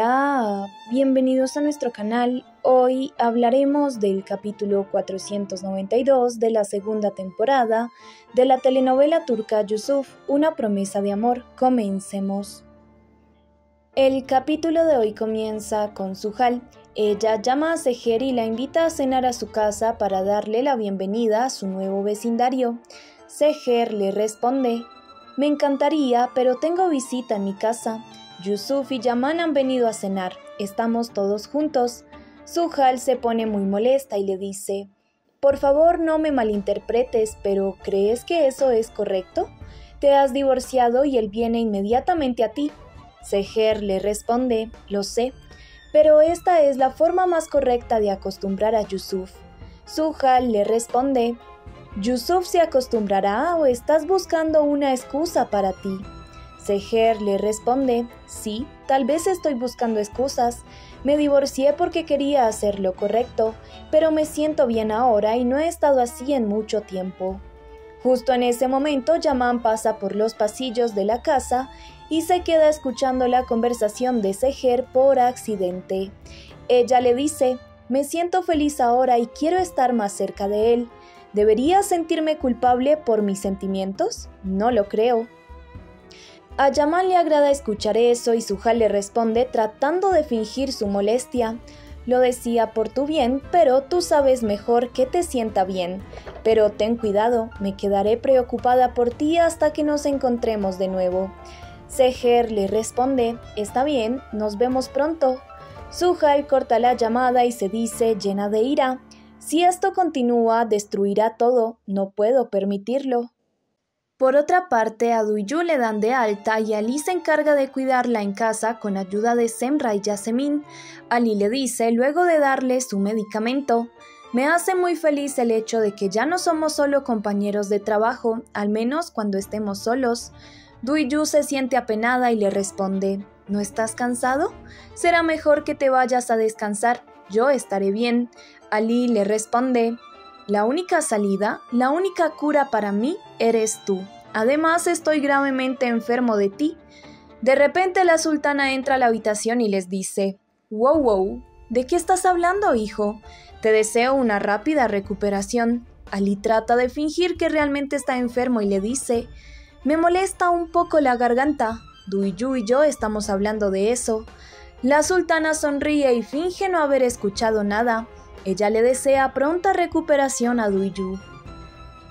Hola, bienvenidos a nuestro canal. Hoy hablaremos del capítulo 492 de la segunda temporada de la telenovela turca Yusuf, una promesa de amor. Comencemos. El capítulo de hoy comienza con Suhal. Ella llama a Seher y la invita a cenar a su casa para darle la bienvenida a su nuevo vecindario. Seher le responde, me encantaría, pero tengo visita en mi casa. Yusuf y Yaman han venido a cenar. Estamos todos juntos. Suhal se pone muy molesta y le dice, Por favor no me malinterpretes, pero ¿crees que eso es correcto? Te has divorciado y él viene inmediatamente a ti. Seher le responde, Lo sé, pero esta es la forma más correcta de acostumbrar a Yusuf. Suhal le responde, ¿Yusuf se acostumbrará o estás buscando una excusa para ti? Seher le responde, sí, tal vez estoy buscando excusas. Me divorcié porque quería hacer lo correcto, pero me siento bien ahora y no he estado así en mucho tiempo. Justo en ese momento, Yaman pasa por los pasillos de la casa y se queda escuchando la conversación de Seher por accidente. Ella le dice, me siento feliz ahora y quiero estar más cerca de él. ¿Debería sentirme culpable por mis sentimientos? No lo creo. A Yaman le agrada escuchar eso y Suhal le responde tratando de fingir su molestia. Lo decía por tu bien, pero tú sabes mejor que te sienta bien. Pero ten cuidado, me quedaré preocupada por ti hasta que nos encontremos de nuevo. Seher le responde, está bien, nos vemos pronto. Suhal corta la llamada y se dice llena de ira, si esto continúa destruirá todo, no puedo permitirlo. Por otra parte, a Duyu le dan de alta y Ali se encarga de cuidarla en casa con ayuda de Semra y Yasemin. Ali le dice, luego de darle su medicamento, me hace muy feliz el hecho de que ya no somos solo compañeros de trabajo, al menos cuando estemos solos. Duyu se siente apenada y le responde, ¿no estás cansado? Será mejor que te vayas a descansar, yo estaré bien. Ali le responde, la única salida, la única cura para mí eres tú. Además estoy gravemente enfermo de ti. De repente la sultana entra a la habitación y les dice, Wow, wow, ¿de qué estás hablando, hijo? Te deseo una rápida recuperación. Ali trata de fingir que realmente está enfermo y le dice, Me molesta un poco la garganta. Duiyu y yo estamos hablando de eso. La sultana sonríe y finge no haber escuchado nada. Ella le desea pronta recuperación a Duiyu.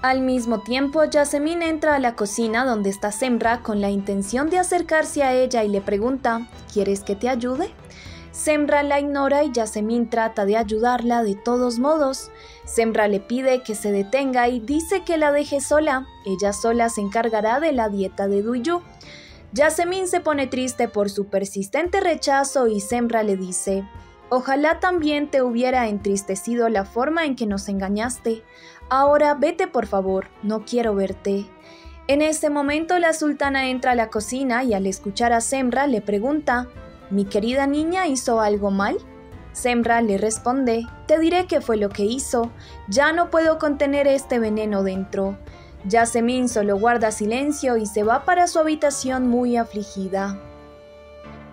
Al mismo tiempo, Yasemin entra a la cocina donde está Semra con la intención de acercarse a ella y le pregunta, ¿quieres que te ayude? Semra la ignora y Yasemin trata de ayudarla de todos modos. Semra le pide que se detenga y dice que la deje sola. Ella sola se encargará de la dieta de Duiyu. Yasemin se pone triste por su persistente rechazo y Semra le dice, Ojalá también te hubiera entristecido la forma en que nos engañaste. Ahora vete por favor, no quiero verte. En ese momento la sultana entra a la cocina y al escuchar a Semra le pregunta, ¿Mi querida niña hizo algo mal? Semra le responde, te diré qué fue lo que hizo, ya no puedo contener este veneno dentro. Yasemin solo guarda silencio y se va para su habitación muy afligida.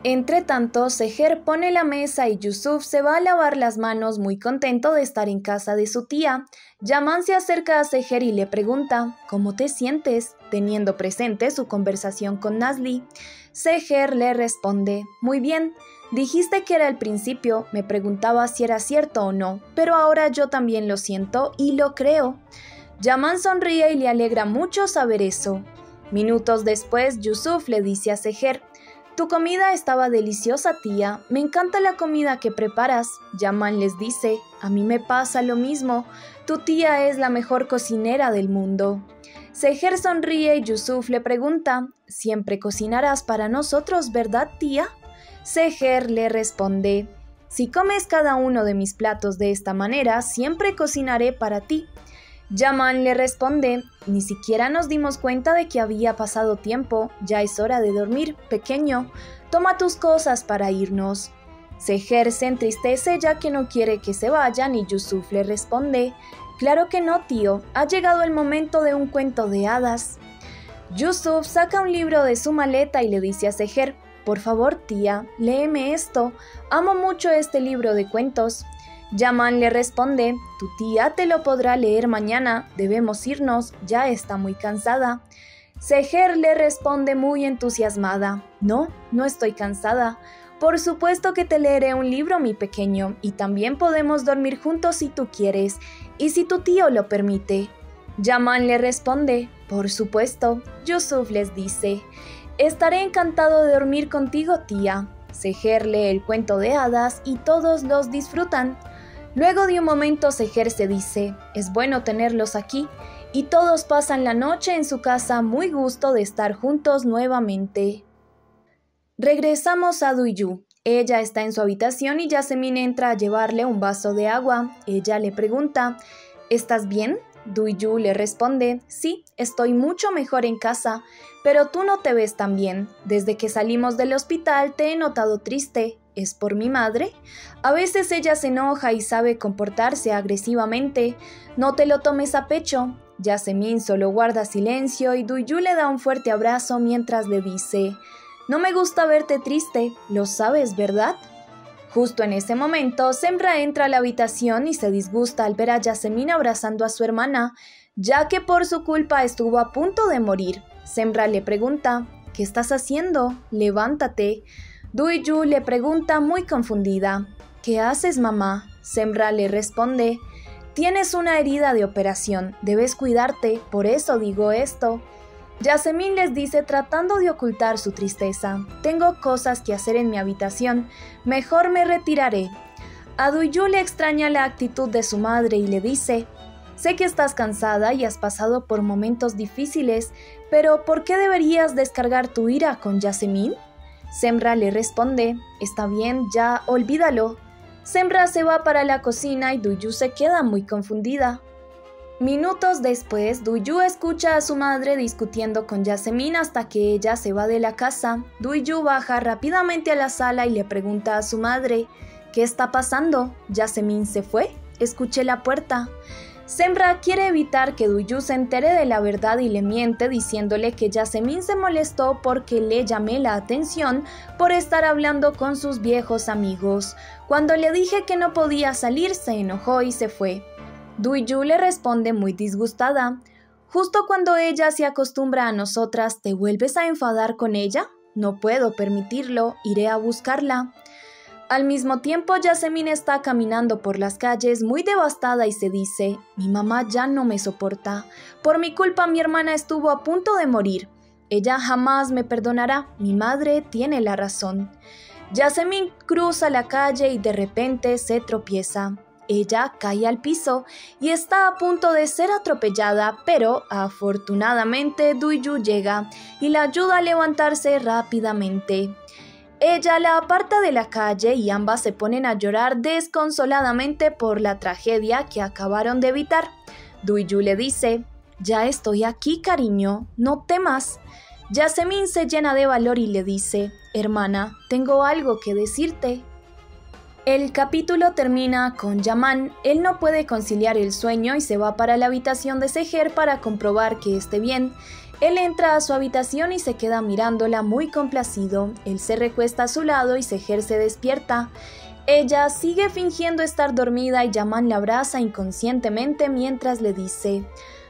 Entre tanto, Seher pone la mesa y Yusuf se va a lavar las manos muy contento de estar en casa de su tía. Yaman se acerca a Seher y le pregunta, ¿cómo te sientes? teniendo presente su conversación con Nazli. Seher le responde, muy bien, dijiste que era el principio, me preguntaba si era cierto o no, pero ahora yo también lo siento y lo creo. Yaman sonríe y le alegra mucho saber eso. Minutos después, Yusuf le dice a Seher, tu comida estaba deliciosa, tía. Me encanta la comida que preparas. Yaman les dice, a mí me pasa lo mismo. Tu tía es la mejor cocinera del mundo. Seher sonríe y Yusuf le pregunta, ¿siempre cocinarás para nosotros, verdad, tía? Seher le responde, si comes cada uno de mis platos de esta manera, siempre cocinaré para ti. Yaman le responde, ni siquiera nos dimos cuenta de que había pasado tiempo, ya es hora de dormir, pequeño, toma tus cosas para irnos. Seher se entristece ya que no quiere que se vayan y Yusuf le responde, claro que no tío, ha llegado el momento de un cuento de hadas. Yusuf saca un libro de su maleta y le dice a Seher, por favor tía, léeme esto, amo mucho este libro de cuentos. Yaman le responde, tu tía te lo podrá leer mañana, debemos irnos, ya está muy cansada. Seher le responde muy entusiasmada, no, no estoy cansada. Por supuesto que te leeré un libro, mi pequeño, y también podemos dormir juntos si tú quieres, y si tu tío lo permite. Yaman le responde, por supuesto. Yusuf les dice, estaré encantado de dormir contigo, tía. Seher lee el cuento de hadas y todos los disfrutan. Luego de un momento Seher se dice, es bueno tenerlos aquí, y todos pasan la noche en su casa muy gusto de estar juntos nuevamente. Regresamos a Duyu. Ella está en su habitación y Yasemin entra a llevarle un vaso de agua. Ella le pregunta, ¿Estás bien? Duyu le responde, sí, estoy mucho mejor en casa, pero tú no te ves tan bien. Desde que salimos del hospital te he notado triste. ¿Es por mi madre? A veces ella se enoja y sabe comportarse agresivamente. No te lo tomes a pecho. Yasemin solo guarda silencio y Duyu le da un fuerte abrazo mientras le dice, No me gusta verte triste, lo sabes, ¿verdad? Justo en ese momento, Sembra entra a la habitación y se disgusta al ver a Yasemin abrazando a su hermana, ya que por su culpa estuvo a punto de morir. Sembra le pregunta, ¿qué estás haciendo? Levántate. Duiyu le pregunta muy confundida, ¿qué haces mamá? Sembra le responde, tienes una herida de operación, debes cuidarte, por eso digo esto. Yasemin les dice tratando de ocultar su tristeza, tengo cosas que hacer en mi habitación, mejor me retiraré. A Duyu le extraña la actitud de su madre y le dice, sé que estás cansada y has pasado por momentos difíciles, pero ¿por qué deberías descargar tu ira con Yasemin? Sembra le responde, está bien, ya olvídalo. Sembra se va para la cocina y Duyu se queda muy confundida. Minutos después, Duyu escucha a su madre discutiendo con Yasemin hasta que ella se va de la casa. Duyu baja rápidamente a la sala y le pregunta a su madre, ¿qué está pasando? ¿Yasemin se fue? Escuché la puerta. Sembra quiere evitar que Duyu se entere de la verdad y le miente diciéndole que Yasemin se molestó porque le llamé la atención por estar hablando con sus viejos amigos. Cuando le dije que no podía salir, se enojó y se fue. Duiyu le responde muy disgustada. Justo cuando ella se acostumbra a nosotras, ¿te vuelves a enfadar con ella? No puedo permitirlo, iré a buscarla. Al mismo tiempo, Yasemin está caminando por las calles muy devastada y se dice, mi mamá ya no me soporta. Por mi culpa mi hermana estuvo a punto de morir. Ella jamás me perdonará, mi madre tiene la razón. Yasemin cruza la calle y de repente se tropieza. Ella cae al piso y está a punto de ser atropellada, pero afortunadamente Duyu llega y la ayuda a levantarse rápidamente. Ella la aparta de la calle y ambas se ponen a llorar desconsoladamente por la tragedia que acabaron de evitar. Duyu le dice, Ya estoy aquí, cariño, no temas. Yasemin se llena de valor y le dice, Hermana, tengo algo que decirte. El capítulo termina con Yaman. Él no puede conciliar el sueño y se va para la habitación de Seher para comprobar que esté bien. Él entra a su habitación y se queda mirándola muy complacido. Él se recuesta a su lado y Seher se despierta. Ella sigue fingiendo estar dormida y Yaman la abraza inconscientemente mientras le dice,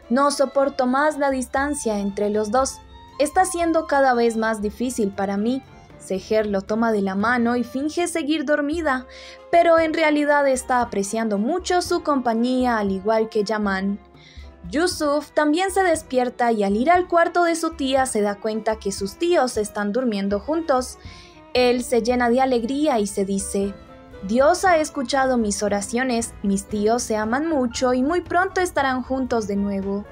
No soporto más la distancia entre los dos. Está siendo cada vez más difícil para mí. Seher lo toma de la mano y finge seguir dormida, pero en realidad está apreciando mucho su compañía al igual que Yaman. Yusuf también se despierta y al ir al cuarto de su tía se da cuenta que sus tíos están durmiendo juntos. Él se llena de alegría y se dice, Dios ha escuchado mis oraciones, mis tíos se aman mucho y muy pronto estarán juntos de nuevo.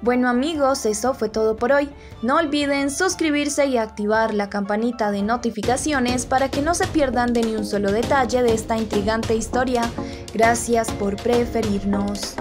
Bueno amigos, eso fue todo por hoy. No olviden suscribirse y activar la campanita de notificaciones para que no se pierdan de ni un solo detalle de esta intrigante historia. Gracias por preferirnos.